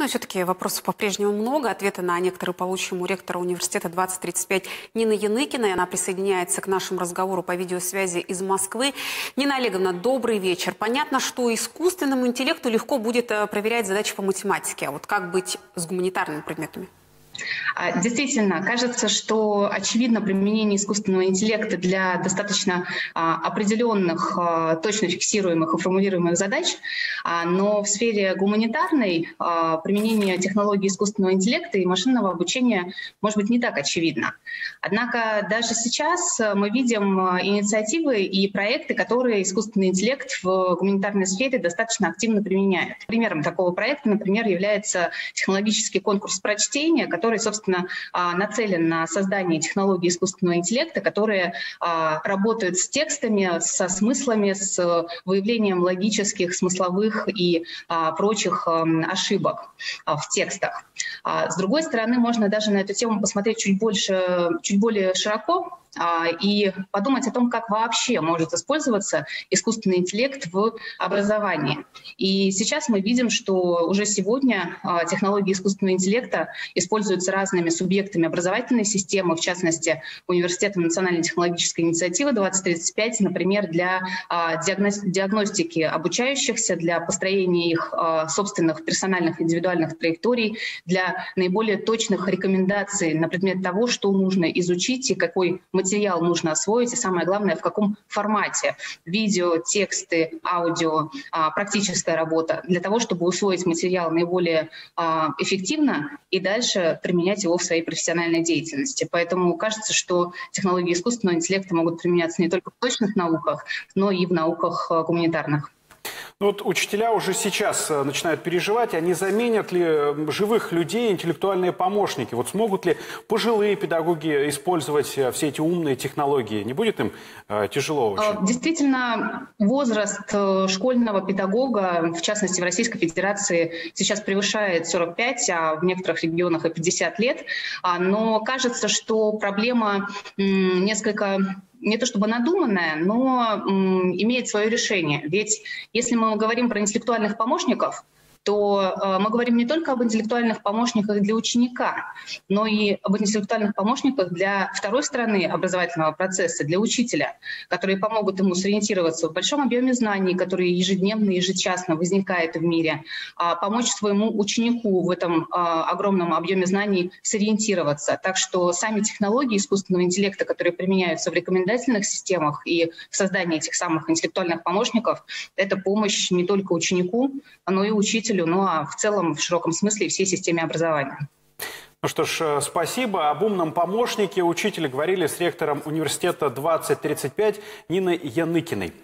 Но все-таки вопросов по-прежнему много. Ответы на некоторые получим у ректора университета 2035 Нины Яныкиной. Она присоединяется к нашему разговору по видеосвязи из Москвы. Нина Олеговна, добрый вечер. Понятно, что искусственному интеллекту легко будет э, проверять задачи по математике. А вот как быть с гуманитарными предметами? А, действительно, кажется, что очевидно применение искусственного интеллекта для достаточно а, определенных, а, точно фиксируемых и формулируемых задач, но в сфере гуманитарной применение технологий искусственного интеллекта и машинного обучения может быть не так очевидно. Однако даже сейчас мы видим инициативы и проекты, которые искусственный интеллект в гуманитарной сфере достаточно активно применяют. Примером такого проекта, например, является технологический конкурс прочтения, который, собственно, собственно, а, нацелен на создание технологий искусственного интеллекта, которые а, работают с текстами, со смыслами, с выявлением логических, смысловых и а, прочих ошибок в текстах. С другой стороны, можно даже на эту тему посмотреть чуть больше, чуть более широко, и подумать о том, как вообще может использоваться искусственный интеллект в образовании. И сейчас мы видим, что уже сегодня а, технологии искусственного интеллекта используются разными субъектами образовательной системы, в частности, Университетом национальной технологической инициативы 2035, например, для а, диагностики обучающихся, для построения их собственных персональных индивидуальных траекторий, для наиболее точных рекомендаций на предмет того, что нужно изучить и какой материал нужно освоить, и самое главное, в каком формате. Видео, тексты, аудио, а, практическая работа, для того, чтобы усвоить материал наиболее а, эффективно и дальше применять его в своей профессиональной деятельности. Поэтому кажется, что технологии искусственного интеллекта могут применяться не только в точных науках, но и в науках а, гуманитарных. Ну вот учителя уже сейчас э, начинают переживать, они заменят ли живых людей интеллектуальные помощники? Вот смогут ли пожилые педагоги использовать э, все эти умные технологии? Не будет им э, тяжело очень? Действительно, возраст школьного педагога, в частности в Российской Федерации, сейчас превышает 45, а в некоторых регионах и 50 лет. А, но кажется, что проблема несколько не то чтобы надуманная, но имеет свое решение. Ведь если мы говорим про интеллектуальных помощников, то э, мы говорим не только об интеллектуальных помощниках для ученика, но и об интеллектуальных помощниках для второй стороны образовательного процесса, для учителя, которые помогут ему сориентироваться в большом объеме знаний, которые ежедневно, ежечасно возникают в мире, а помочь своему ученику в этом а, огромном объеме знаний сориентироваться. Так что сами технологии искусственного интеллекта, которые применяются в рекомендательных системах и в создании этих самых интеллектуальных помощников, это помощь не только ученику, но и учителю учителю, ну а в целом, в широком смысле, всей системе образования. Ну что ж, э, спасибо. Об умном помощнике учителя говорили с ректором университета 2035 Ниной Яныкиной.